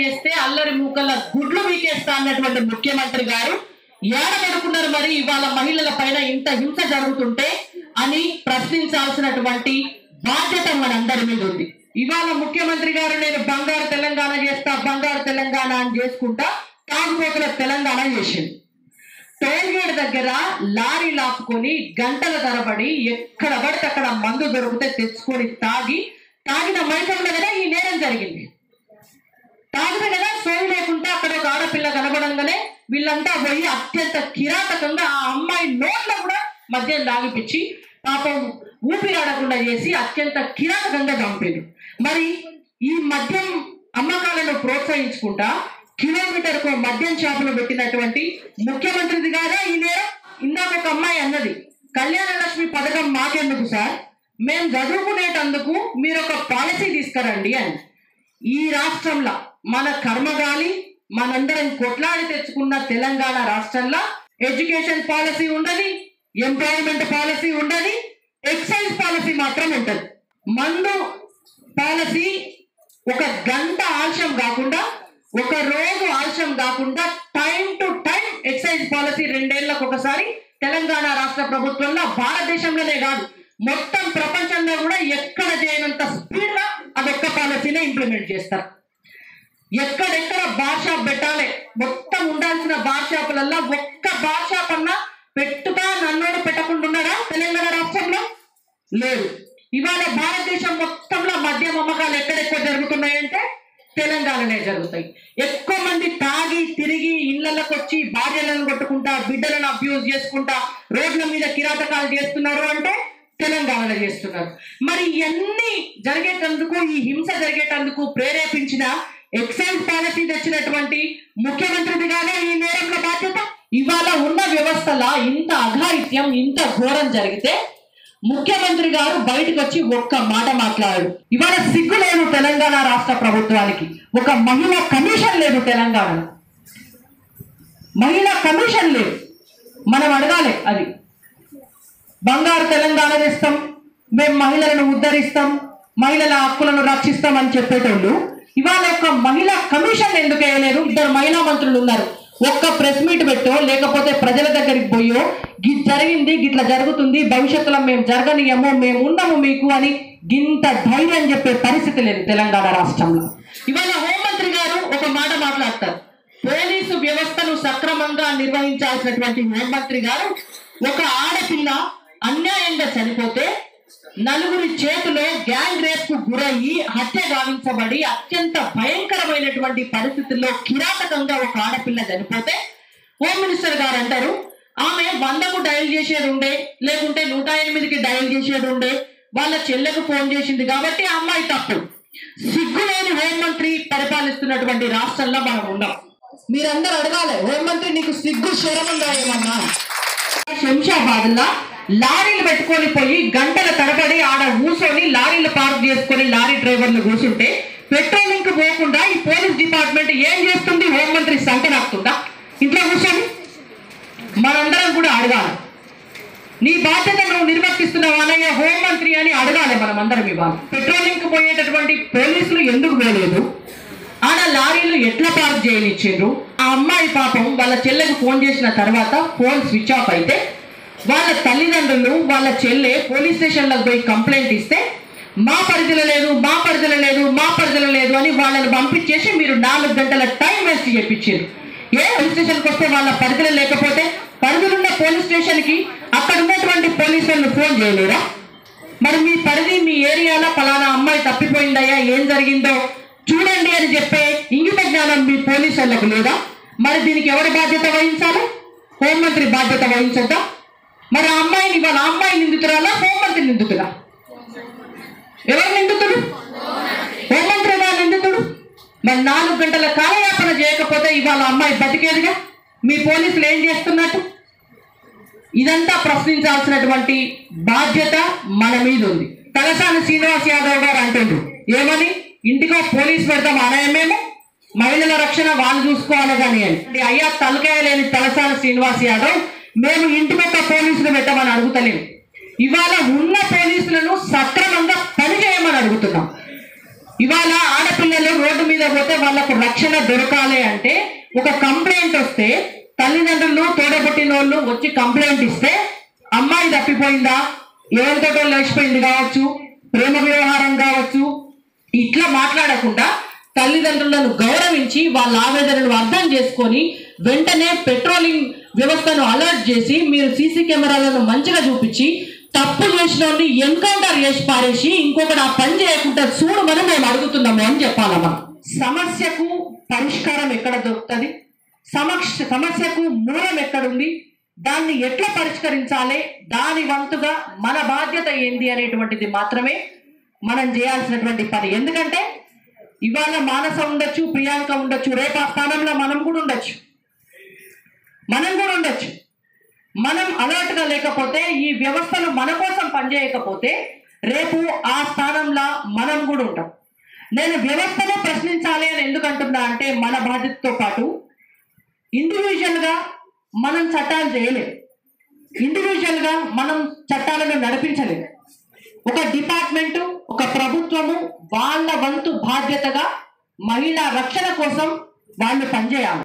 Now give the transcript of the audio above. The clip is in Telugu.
చేస్తే అల్లరి మూకల గుడ్లు వీకేస్తా అన్నటువంటి ముఖ్యమంత్రి గారు ఏడబడుకున్నారు మరి ఇవాళ మహిళల పైన ఇంత హింస జరుగుతుంటే అని ప్రశ్నించాల్సినటువంటి బాధ్యత మనందరి మీద ఉంది. ఇవాళ ముఖ్యమంత్రి గారు నేను బంగారు తెలంగాణ చేస్తా బంగారు తెలంగాణ అని చేసుకుంటా తాగుబోతుల తెలంగాణ చేసింది. టోల్గేట్ దగ్గర లారీ లాపుకొని గంటల తరబడి ఎక్కడ పడితే అక్కడ మందు దొరికితే తెచ్చుకొని తాగి తాగిన మైకంలో కదా ఈ నేరం జరిగింది. తాగిన కదా సోయి లేకుండా అక్కడ ఒక ఆడపిల్ల కనబడంగానే వీళ్ళంతా పోయి అత్యంత కిరాతకంగా ఆ అమ్మాయి నోట్లో కూడా మద్యం తాగిపించి పాపం ఊపిరాడకుండా చేసి అత్యంత కిరాతకంగా చంపారు మరి ఈ మద్యం అమ్మకాలను ప్రోత్సహించుకుంటా కిలోమీటర్కు మద్యం షాపులు పెట్టినటువంటి ముఖ్యమంత్రిది కాదా ఈ నేరం? ఇందాక ఒక అమ్మాయి అన్నది కళ్యాణలక్ష్మి పథకం మాకెందుకు సార్? మేము చదువుకునేటందుకు మీరు ఒక పాలసీ తీసుకురండి అని. ఈ రాష్ట్రంలో మన కర్మగాలి మనందరం కొట్లాడి తెచ్చుకున్న తెలంగాణ రాష్ట్రంలో ఎడ్యుకేషన్ పాలసీ ఉండదు ఎంప్లాయ్మెంట్ పాలసీ ఉండదు ఎక్సైజ్ పాలసీ మాత్రం ఉంటుంది మందు పాలసీ ఒక గంట ఆలస్యం కాకుండా ఒక రోజు ఆలస్యం కాకుండా time to time excise policy రెండేళ్ళకు ఒకసారి తెలంగాణ రాష్ట్ర ప్రభుత్వంలో భారతదేశంలోనే కాదు మొత్తం ప్రపంచంలో కూడా ఎక్కడ చేయనంత స్పీడ్గా అదొక్క పాలసీనే ఇంప్లిమెంట్ చేస్తారు. ఎక్కడెక్కడ బార్ షాప్ పెట్టాలి? మొత్తం ఉండాల్సిన బార్ ఒక్క బార్ షాప్ అన్నా పెట్టుతా నన్నోడు పెట్టకుండా ఉన్నాడా? తెలంగాణ రాష్ట్రంలో? లేదు. ఇవాళ భారతదేశం మొత్తంలో మద్యం అమ్మకాలు ఎక్కడెక్కడ జరుగుతున్నాయంటే తెలంగాణనే జరుగుతాయి. ఎక్కువ మంది తాగి తిరిగి ఇళ్ళలోకి వచ్చి భార్యలను కొట్టుకుంటా బిడ్డలను అబ్యూజ్ చేసుకుంటా రోడ్ల మీద కిరాటకాలు చేస్తున్నారు అంటే తెలంగాణలో చేస్తున్నారు. మరి ఇవన్నీ జరిగేటందుకు ఈ హింస జరిగేటందుకు ప్రేరేపించిన ఎక్సైజ్ పాలసీ తెచ్చినటువంటి ముఖ్యమంత్రిదిగానే ఈ నేరంలో బాధ్యత. ఇవాళ ఉన్న వ్యవస్థలా ఇంత అఘాయిత్యం ఇంత ఘోరం జరిగితే ముఖ్యమంత్రి గారు బయటకు వచ్చి ఒక్క మాట మాట్లాడాడు ఇవాళ సిగ్గు లేదు తెలంగాణ రాష్ట్ర ప్రభుత్వానికి. ఒక మహిళా కమిషన్ లేదు తెలంగాణలో. మహిళా కమిషన్ లేదు. మనం అడగాలి అది. బంగారు తెలంగాణ తెస్తాం మేము మహిళలను ఉద్ధరిస్తాం మహిళల హక్కులను రక్షిస్తాం అని చెప్పేటోళ్ళు ఇవాళ ఒక మహిళా కమిషన్ ఎందుకు వేయలేదు? ఇద్దరు మహిళా మంత్రులు ఉన్నారు. ఒక్క ప్రెస్ మీట్ పెట్టో లేకపోతే ప్రజల దగ్గరికి పోయో గిట్ జరిగింది గిట్లా జరుగుతుంది భవిష్యత్తులో మేము జరగనియము మేము ఉండము మీకు అని గింత ధైర్యం చెప్పే పరిస్థితి లేదు తెలంగాణ రాష్ట్రంలో. ఇవాళ హోంమంత్రి గారు ఒక మాట మాట్లాడతారు. పోలీసు వ్యవస్థను సక్రమంగా నిర్వహించాల్సినటువంటి హోంమంత్రి గారు ఒక ఆడపిల్ల అన్యాయంగా చనిపోతే నలుగురి చేతిలో గ్యాంగ్ రేప్కు గురయ్యి హత్య గావించబడి అత్యంత భయంకరమైనటువంటి పరిస్థితుల్లో కిరాతకంగా ఒక ఆడపిల్ల చనిపోతే హోమ్ మినిస్టర్ గారు అంటారు ఆమె వందకు డయల్ చేసేది ఉండే లేకుంటే నూట ఎనిమిదికి డయల్ చేసేది ఉండే వాళ్ళ చెల్లెకు ఫోన్ చేసింది కాబట్టి ఆ అమ్మాయి తప్పు. సిగ్గులేని హోంమంత్రి పరిపాలిస్తున్నటువంటి రాష్ట్రంలో మనం ఉన్నాం. మీరందరూ అడగాలి హోంమంత్రి నీకు సిగ్గు శరం ఉందా ఏమన్నా శంషాబాద్ లా లారీలు పెట్టుకొని పోయి గంటల తరబడి ఆడ కూర్చొని లారీలు పార్క్ చేసుకొని లారీ డ్రైవర్లు కూర్చుంటే పెట్రోలింగ్ పోకుండా ఈ పోలీస్ డిపార్ట్మెంట్ ఏం చేస్తుంది? హోంమంత్రి సంకనాక్తుందా ఇంట్లో కూర్చొని? మనందరం కూడా అడగాలి. నీ బాధ్యత నువ్వు నిర్వర్తిస్తున్నావు అనయ్య హోంమంత్రి అని అడగాలి మనం అందరం ఇవాళ పెట్రోలింగ్ పోయేటటువంటి పోలీసులు ఎందుకు పోలేదు? ఆడ లారీలు ఎట్లా పార్క్ చేయనిచ్చారు ఆ అమ్మాయి పాపం వాళ్ళ చెల్లెకు ఫోన్ చేసిన తర్వాత ఫోన్ స్విచ్ ఆఫ్ అయితే వాళ్ళ తల్లిదండ్రులు వాళ్ళ చెల్లె పోలీస్ స్టేషన్లకు పోయి కంప్లైంట్ ఇస్తే మా పరిధిలో లేదు మా పరిధిలో లేదు మా పరిధిలో లేదు అని వాళ్ళని పంపించేసి మీరు నాలుగు గంటల టైం వేస్ట్ చెప్పించారు ఏ పోలీస్ స్టేషన్కి వస్తే వాళ్ళ పరిధిలో లేకపోతే పరిధిలున్న పోలీస్ స్టేషన్కి అక్కడ ఉన్నటువంటి పోలీసులను ఫోన్ చేయలేరా? మరి మీ పరిధి మీ ఏరియాలో పలానా అమ్మాయి తప్పిపోయిందయ్యా ఏం జరిగిందో చూడండి అని చెప్పే ఇంగిత జ్ఞానం మీ పోలీసులకు లేదా? మరి దీనికి ఎవరి బాధ్యత వహించాలి? హోంమంత్రి బాధ్యత వహించద్దా? మరి ఆ అమ్మాయిని ఇవాళ అమ్మాయి నిందితురాలా? హోంమంత్రి నిందితురా ఎవరు నిందితుడు? హోంమంత్రి నా నిందితుడు? మరి నాలుగు గంటల కాలయాపన చేయకపోతే ఇవాళ అమ్మాయి బతికేదిగా? మీ పోలీసులు ఏం చేస్తున్నట్టు? ఇదంతా ప్రశ్నించాల్సినటువంటి బాధ్యత మన మీద ఉంది. తలసాని శ్రీనివాస్ యాదవ్ గారు అంటుండ్రు. ఏమని? ఇంటికో పోలీస్ పెడతాం అనయమేమో మహిళల రక్షణ వాళ్ళు చూసుకోవాలి కానీ అని. అయ్యా తలకాయ లేని తలసాని శ్రీనివాస్ యాదవ్ మేము ఇంటి పక్క పోలీసులు పెట్టమని అడుగుతలేము ఇవాళ ఉన్న పోలీసులను సక్రమంగా పనిచేయమని అడుగుతున్నాం. ఇవాళ ఆడపిల్లలు రోడ్డు మీద పోతే వాళ్ళకు రక్షణ దొరకాలి అంటే ఒక కంప్లైంట్ వస్తే తల్లిదండ్రులు తోడబుట్టిన వాళ్ళు వచ్చి కంప్లైంట్ ఇస్తే అమ్మాయి తప్పిపోయిందా? ఎవరితోటో లేచిపోయింది కావచ్చు? ప్రేమ వ్యవహారం కావచ్చు? ఇట్లా మాట్లాడకుండా తల్లిదండ్రులను గౌరవించి వాళ్ళ ఆవేదనను అర్థం చేసుకొని వెంటనే పెట్రోలింగ్ వ్యవస్థను అలర్ట్ చేసి మీరు సీసీ కెమెరాలను మంచిగా చూపించి తప్పు చేసిన ఎన్కౌంటర్ చేసి పారేసి ఇంకొకటి ఆ పని చేయకుండా చూడమని మేము అడుగుతున్నాము అని చెప్పాలమ్మా. సమస్యకు పరిష్కారం ఎక్కడ దొరుకుతుంది? సమక్ష సమస్యకు మూలం ఎక్కడుంది? దాన్ని ఎట్లా పరిష్కరించాలి? దాని వంతుగా మన బాధ్యత ఏంది అనేటువంటిది మాత్రమే మనం చేయాల్సినటువంటి పని. ఎందుకంటే ఇవాళ మానస ఉండొచ్చు ప్రియాంక ఉండొచ్చు రేపు ఆ స్థానంలో మనం కూడా ఉండొచ్చు. మనం కూడా ఉండొచ్చు. మనం అలర్ట్గా లేకపోతే ఈ వ్యవస్థలు మన కోసం పనిచేయకపోతే రేపు ఆ స్థానంలో మనం కూడా ఉంటాం. నేను వ్యవస్థను ప్రశ్నించాలి అని ఎందుకు అంటున్నా అంటే మన బాధ్యతతో పాటు ఇండివిజువల్గా మనం చట్టాలు చేయలేము ఇండివిజువల్గా మనం చట్టాలను నడిపించలేము ఒక డిపార్ట్మెంటు ఒక ప్రభుత్వము వాళ్ళ వంతు బాధ్యతగా మహిళా రక్షణ కోసం వాళ్ళు పనిచేయాలి.